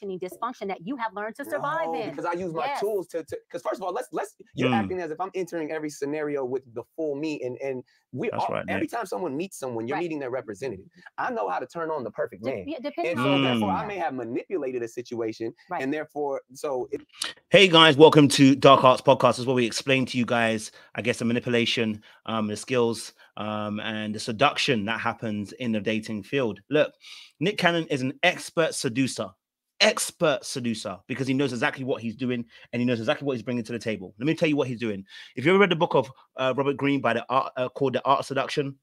functioning dysfunction that you have learned to survive No, in. because I use my Yes. tools to because first of all, let's let's you're Mm. acting as if I'm entering every scenario with the full me and and we That's all, right, every Nick. time someone meets someone, you're Right. meeting their representative. I know how to turn on the perfect De- man. yeah, depending And so the therefore person. I may have manipulated a situation Right. and therefore so it, Hey guys, welcome to Dark Arts Podcast. This is where we explain to you guys, I guess, the manipulation, um, the skills, um, and the seduction that happens in the dating field. Look, Nick Cannon is an expert seducer, expert seducer, because he knows exactly what he's doing and he knows exactly what he's bringing to the table. Let me tell you what he's doing. If you ever read the book of uh, Robert Greene by the art uh, called The Art of Seduction,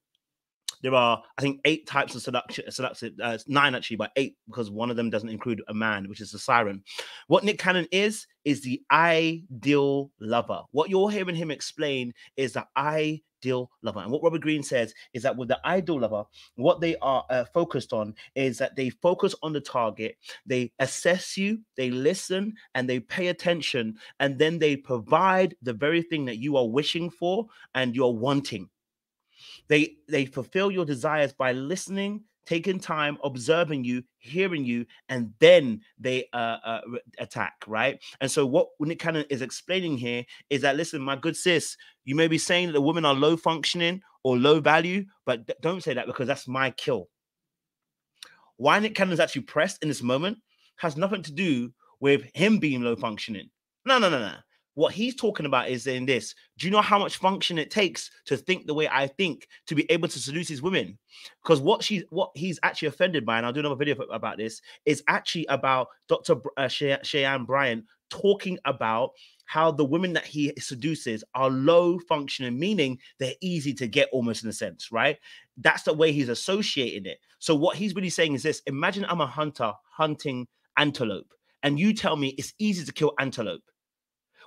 there are, I think, eight types of seduction. Uh, nine actually, but eight because one of them doesn't include a man, which is the siren. What Nick Cannon is is the ideal lover. What you're hearing him explain is the ideal lover. And what Robert Greene says is that with the ideal lover, what they are uh, focused on is that they focus on the target, they assess you, they listen, and they pay attention, and then they provide the very thing that you are wishing for and you're wanting. They they fulfill your desires by listening, taking time, observing you, hearing you, and then they uh, uh, attack, right? And so what Nick Cannon is explaining here is that listen, my good sis, you may be saying that the women are low functioning or low value, but d- don't say that because that's my kill. Why Nick Cannon is actually pressed in this moment has nothing to do with him being low functioning. No, no, no, no. What he's talking about is in this. Do you know how much function it takes to think the way I think to be able to seduce these women? Because what she's what he's actually offended by, and I'll do another video about this, is actually about Dr. Br- Uh, Chey- Cheyenne Bryant talking about how the women that he seduces are low functioning, meaning they're easy to get almost in a sense, right? That's the way he's associating it. So what he's really saying is this: Imagine I'm a hunter hunting antelope, and you tell me it's easy to kill antelope.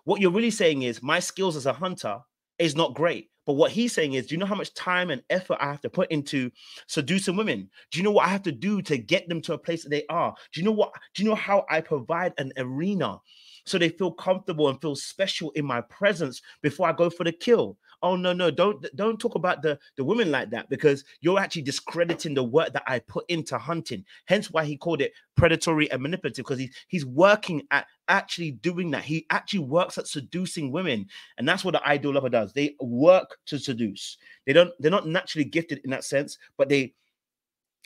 What you're really saying is my skills as a hunter is not great. But what he's saying is, do you know how much time and effort I have to put into seducing women? Do you know what I have to do to get them to a place that they are? Do you know what? Do you know how I provide an arena so they feel comfortable and feel special in my presence before I go for the kill? Oh no, no, don't don't talk about the the women like that because you're actually discrediting the work that I put into hunting. Hence why he called it predatory and manipulative because he's he's working at actually doing that. He actually works at seducing women, and that's what the ideal lover does. They work to seduce. They don't. They're not naturally gifted in that sense, but they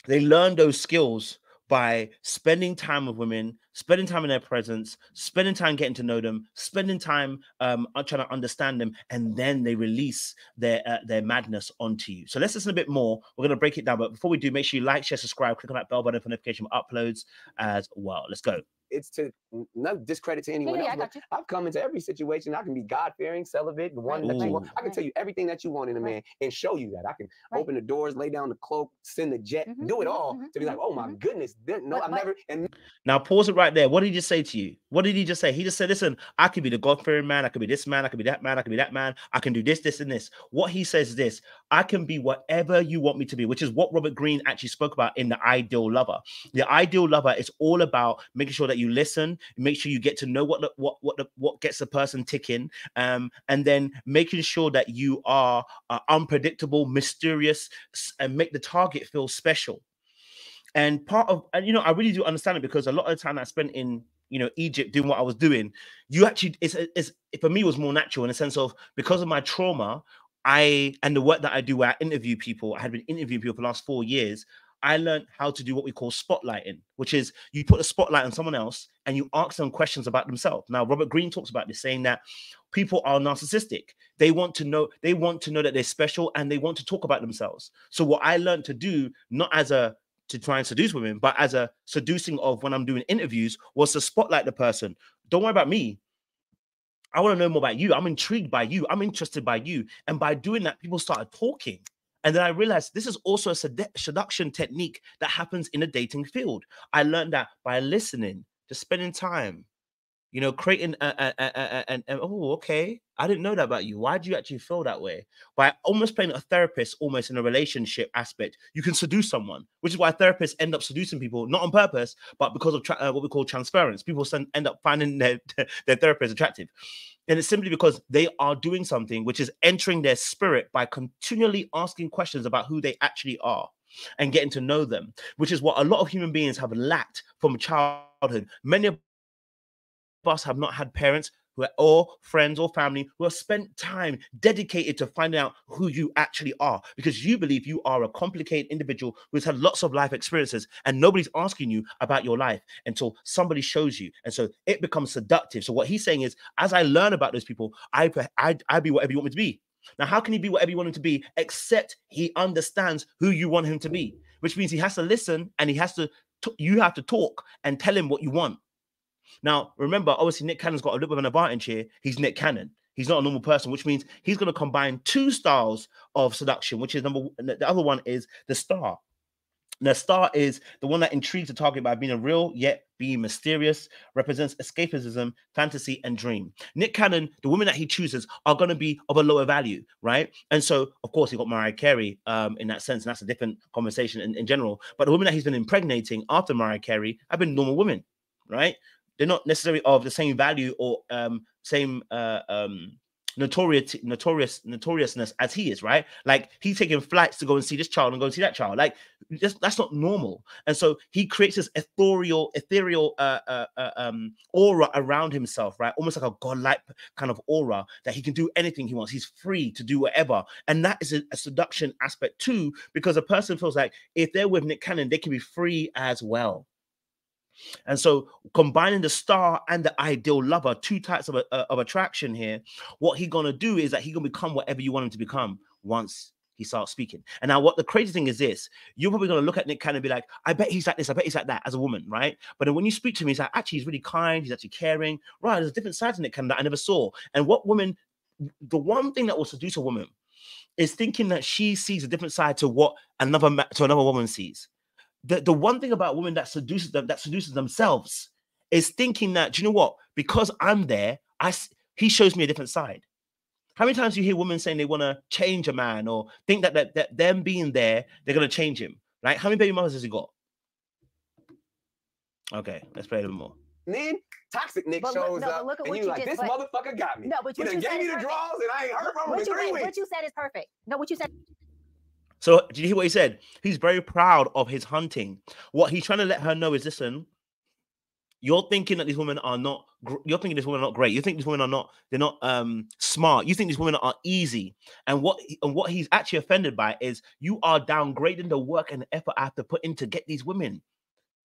they learn those skills by spending time with women, spending time in their presence, spending time getting to know them, spending time um, trying to understand them, and then they release their uh, their madness onto you. So let's listen a bit more. We're gonna break it down, but before we do, make sure you like, share, subscribe, click on that bell button for notification uploads as well. Let's go. It's to no discredit to anyone yeah, I else. but got you. I've come into every situation. I can be God fearing, celibate, the one Right, that you want. I can right. tell you everything that you want in a Right. man and show you that. I can Right. open the doors, lay down the cloak, send the jet, Mhm, do it mhm, all mhm, to be like, mhm, oh my mhm. goodness, there- no, I've never. And Now pause it right there. What did he just say to you? What did he just say? He just said, "Listen, I could be the God-fearing man. I could be this man. I could be that man. I could be that man. I can do this, this, and this." What he says is this: I can be whatever you want me to be, which is what Robert Greene actually spoke about in the Ideal Lover. The Ideal Lover is all about making sure that you listen, make sure you get to know what the, what what the, what gets the person ticking, um, and then making sure that you are uh, unpredictable, mysterious, and make the target feel special. And part of, and you know, I really do understand it because a lot of the time I spent in, you know, Egypt doing what I was doing, you actually, it's, it's it, for me, was more natural in the sense of because of my trauma, I and the work that I do where I interview people, I had been interviewing people for the last four years. I learned how to do what we call spotlighting, which is you put a spotlight on someone else and you ask them questions about themselves. Now, Robert Greene talks about this, saying that people are narcissistic. They want to know, they want to know that they're special and they want to talk about themselves. So, what I learned to do, not as a to try and seduce women, but as a seducing of when I'm doing interviews, was to spotlight the person. Don't worry about me. I want to know more about you. I'm intrigued by you. I'm interested by you. And by doing that, people started talking. And then I realized this is also a sedu- seduction technique that happens in the dating field. I learned that by listening, just spending time, you know, creating a, a, a, a- a- a- oh, okay. I didn't know that about you. Why do you actually feel that way? By almost playing a therapist, almost in a relationship aspect, you can seduce someone, which is why therapists end up seducing people, not on purpose, but because of tra- uh, what we call transference. People sen- end up finding their, their therapist attractive. And it's simply because they are doing something which is entering their spirit by continually asking questions about who they actually are. and getting to know them, which is what a lot of human beings have lacked from childhood. Many of us have not had parents who are or friends or family who have spent time dedicated to finding out who you actually are because you believe you are a complicated individual who's had lots of life experiences and nobody's asking you about your life until somebody shows you. And so it becomes seductive. So what he's saying is as i learn about those people i i, I be whatever you want me to be. Now how can he be whatever you want him to be except he understands who you want him to be? Which means he has to listen and he has to you have to talk and tell him what you want now, remember, obviously, Nick Cannon's got a little bit of an advantage here. He's Nick Cannon. He's not a normal person, which means he's going to combine two styles of seduction, which is number the other one is the star. The star is the one that intrigues the target by being a real yet being mysterious, represents escapism, fantasy, and dream. Nick Cannon, the women that he chooses are going to be of a lower value, right? And so, of course, he got Mariah Carey um, in that sense, and that's a different conversation in, in general. But the women that he's been impregnating after Mariah Carey have been normal women, right? They're not necessarily of the same value or um same uh um notorious notorious notoriousness as he is right? Like he's taking flights to go and see this child and go and see that child. Like just, that's not normal. And so he creates this ethereal ethereal uh, uh, uh, um aura around himself right? Almost like a godlike kind of aura that he can do anything he wants. He's free to do whatever. And that is a, a seduction aspect too because a person feels like if they're with nick cannon they can be free as well and so, combining the star and the ideal lover, two types of, of attraction here, what he gonna do is that he gonna become whatever you want him to become once he starts speaking. And now, what the crazy thing is this: you're probably gonna look at Nick Cannon and be like, "I bet he's like this. I bet he's like that." As a woman, right? But then when you speak to him, he's like, "Actually, he's really kind. He's actually caring." Right? There's a different side to Nick Cannon that I never saw. And what woman? The one thing that will seduce a woman is thinking that she sees a different side to what another to another woman sees the, the one thing about women that seduces them, that seduces themselves, is thinking that, do you know what? Because I'm there, I he shows me a different side. How many times you hear women saying they want to change a man or think that, that that them being there, they're gonna change him? Like, how many baby mothers has he got? Okay, let's play a little more. Then toxic Nick But shows look- no, but up, look at and what you you like, just- this but- motherfucker got me. No, but he what done you gave said me the perfect. draws, and I ain't heard from him in What you, three what you said is perfect. No, what you said. So did you hear what he said? He's very proud of his hunting. What he's trying to let her know is, listen, you're thinking that these women are not. You're thinking these women are not great. You think these women are not. They're not um smart. You think these women are easy. And what and what he's actually offended by is you are downgrading the work and effort I have to put in to get these women.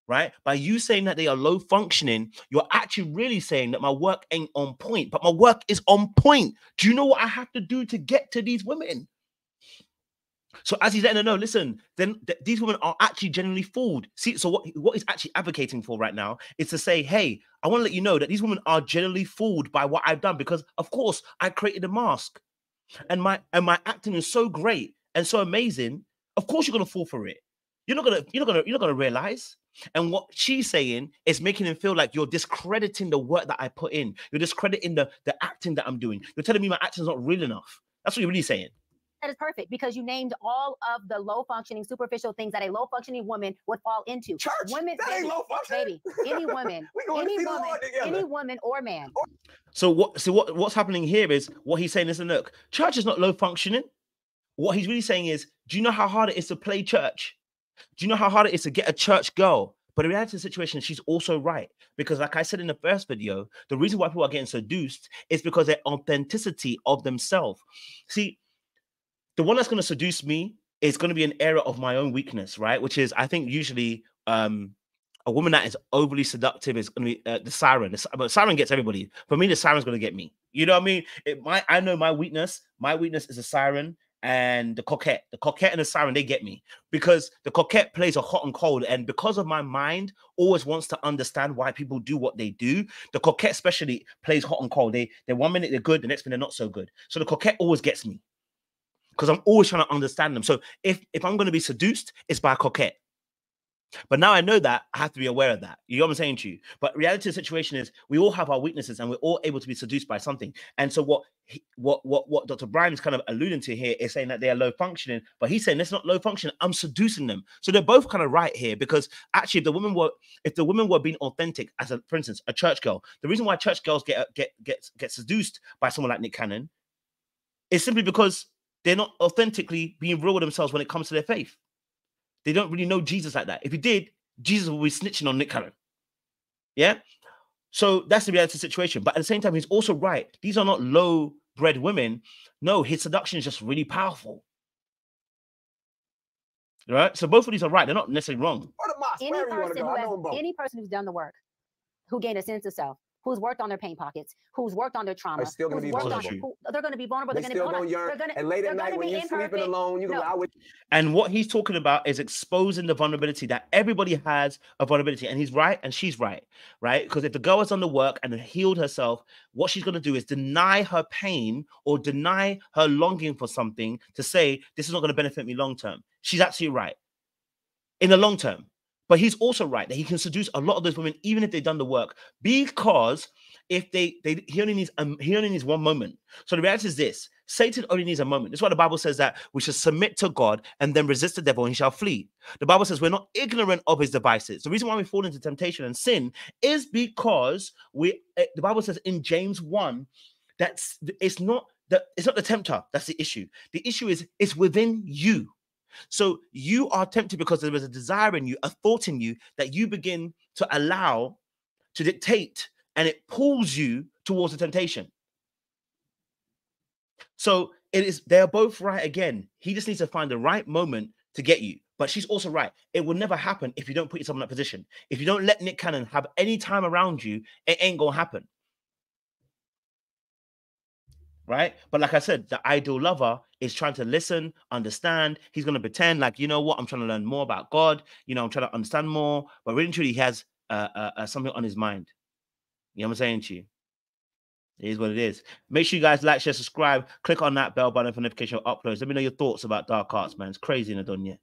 Right? By you saying that they are low functioning, you're actually really saying that my work ain't on point. But my work is on point. Do you know what I have to do to get to these women? So as he's letting her know, listen, then th- these women are actually genuinely fooled. See, so what, what he's actually advocating for right now is to say, hey, I want to let you know that these women are generally fooled by what I've done because, of course, I created a mask, and my and my acting is so great and so amazing. Of course, you're gonna fall for it. You're not gonna you're not gonna you're not gonna realize. And what she's saying is making him feel like you're discrediting the work that I put in. You're discrediting the the acting that I'm doing. You're telling me my acting's not real enough. That's what you're really saying. That is perfect because you named all of the low functioning, superficial things that a low functioning woman would fall into. Church, Women, that ain't baby, low function. baby, any woman, we going to any woman, any woman or man. So what? So what? What's happening here is what he's saying is, a look, church is not low functioning. What he's really saying is, do you know how hard it is to play church? Do you know how hard it is to get a church girl? But in reality of the situation, she's also right because, like I said in the first video, the reason why people are getting seduced is because their authenticity of themselves. See, the one that's going to seduce me is going to be an area of my own weakness, right? Which is, I think, usually um a woman that is overly seductive is going to be uh, the siren. The, but siren gets everybody. For me, the siren's going to get me. You know what I mean? It, my I know my weakness. My weakness is a siren and the coquette. The coquette and the siren they get me because the coquette plays a hot and cold, and because of my mind always wants to understand why people do what they do. The coquette especially plays hot and cold. They they one minute they're good, the next minute they're not so good. So the coquette always gets me because I'm always trying to understand them. So if if I'm going to be seduced, it's by a coquette. But now I know that I have to be aware of that. You know what I'm saying to you? But reality of the situation is we all have our weaknesses and we're all able to be seduced by something. And so what he, what what what Dr. Bryant is kind of alluding to here is saying that they are low functioning, but he's saying it's not low functioning. I'm seducing them. So they're both kind of right here because actually if the women were if the women were being authentic as a for instance a church girl, the reason why church girls get get get get seduced by someone like Nick Cannon is simply because they're not authentically being real with themselves when it comes to their faith. They don't really know Jesus like that. If he did, Jesus will be snitching on Nick Cannon. Yeah. So that's the reality the situation. But at the same time, he's also right. These are not low bred women. No, his seduction is just really powerful. Right? So both of these are right. They're not necessarily wrong. Or the mosque, Any wherever you want to person who has, know them both. any person who's done the work, who gained a sense of self, who's worked on their pain pockets, who's worked on their trauma, they're still gonna who's be worked on, vulnerable. who, they're going to be vulnerable. They They're still going to gonna yearn. They're gonna, And late they're at night when be you sleeping imperfect. alone, you can No. go out with And what he's talking about is exposing the vulnerability that everybody has a vulnerability. And he's right and she's right, right? Because if the girl has done the work and healed herself, what she's going to do is deny her pain or deny her longing for something to say, this is not going to benefit me long term. She's absolutely right in the long term. But he's also right that he can seduce a lot of those women, even if they've done the work, because if they they he only needs um, he only needs one moment. So the reality is this: Satan only needs a moment. That's why the Bible says that we should submit to God and then resist the devil, and he shall flee. The Bible says we're not ignorant of his devices. The reason why we fall into temptation and sin is because we. eh, The Bible says in James one that s- it's not that it's not the tempter that's the issue. The issue is it's within you. So you are tempted because there is a desire in you, a thought in you that you begin to allow to dictate, and it pulls you towards the temptation. So it is they are both right again. He just needs to find the right moment to get you. But she's also right. It will never happen if you don't put yourself in that position. If you don't let Nick Cannon have any time around you, it ain't gonna happen. Right? But like I said, the ideal lover is trying to listen, understand. He's gonna pretend like, you know what, I'm trying to learn more about God. You know, I'm trying to understand more. But really, truly, he has uh, uh, uh, something on his mind. You know what I'm saying to you? It is what it is. Make sure you guys like, share, subscribe, click on that bell button for notification uploads. Let me know your thoughts about Dark Arts, man. It's crazy in Adonia.